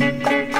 Thank you.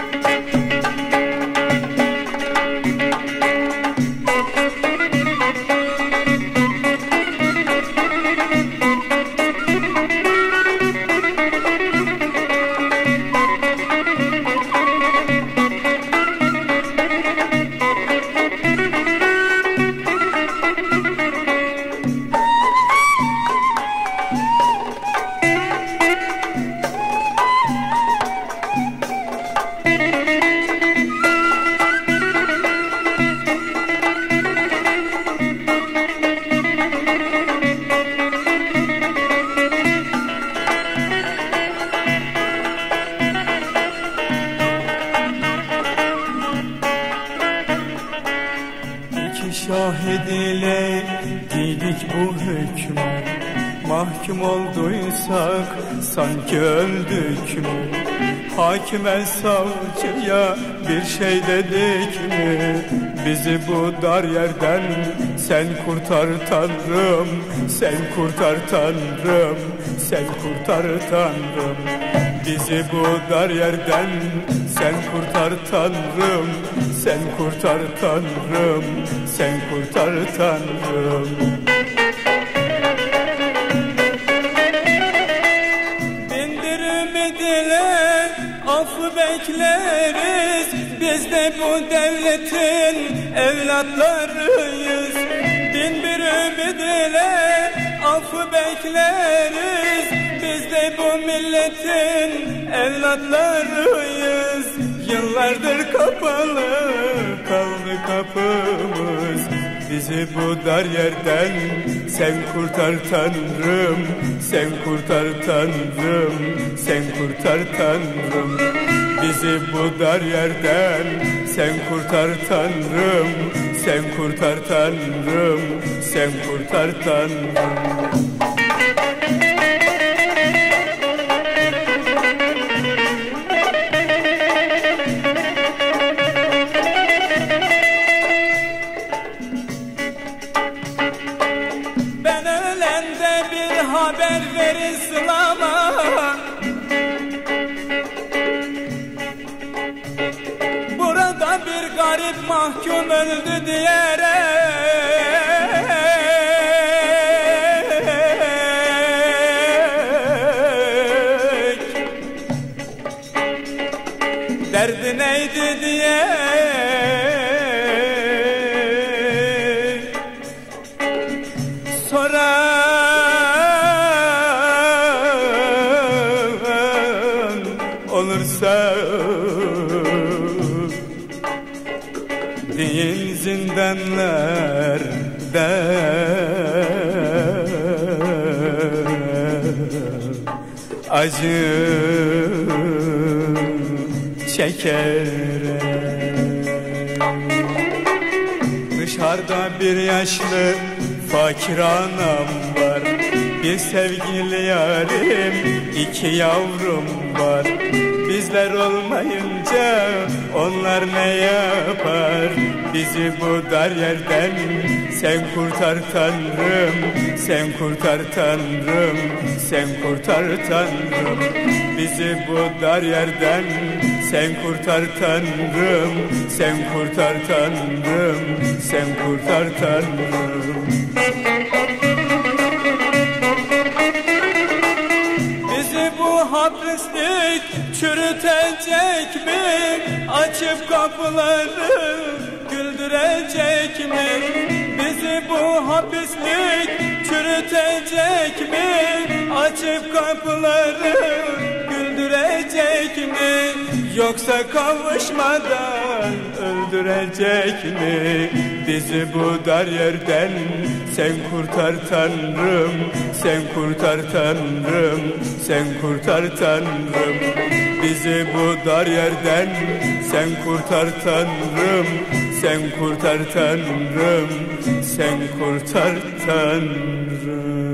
Şahit ile bu hükmü. Mahkum olduysak sanki öldük mü? Hakime savcıya bir şey dedik mi? Bizi bu dar yerden sen kurtar tanrım Sen kurtar tanrım Sen kurtar tanrım Bizi bu dar yerden. Sen kurtar tanrım Sen kurtar tanrım Sen kurtar tanrım. Bindirimi dile affı bekleriz. Biz de bu devletin evlatlarıyız. Bindirimi dile affı bekleriz Biz de bu milletin evlatlarıyız. Yıllardır kapalı kaldı kapımız. Bizi bu dar yerden sen kurtar tanrım Sen kurtar tanrım Sen kurtar tanrım. Bizi bu dar yerden sen kurtar tanrım Sen kurtar tanrım Sen kurtar tanrım mahkum öldü diyerek. Derdi neydi diye soran olursa Din zindanlarda acı çekerek Dışarıda bir yaşlı fakir anam Bir sevgili yarim, iki yavrum var. Bizler olmayınca onlar ne yapar? Bizi bu dar yerden sen kurtar tanrım Sen kurtar tanrım, sen kurtar tanrım. Bizi bu dar yerden sen kurtar tanrım Sen kurtar tanrım Sen kurtar tanrım çürütecek mi? Açıp kapıları güldürecek mi? Bizi bu hapislik çürütecek mi? Açıp kapıları güldürecek mi? Yoksa kavuşmadan öldürecek mi? Bizi bu dar yerden sen kurtar tanrım Sen kurtar tanrım Sen kurtar tanrım Bizi bu dar yerden sen kurtar tanrım Sen kurtar tanrım Sen kurtar tanrım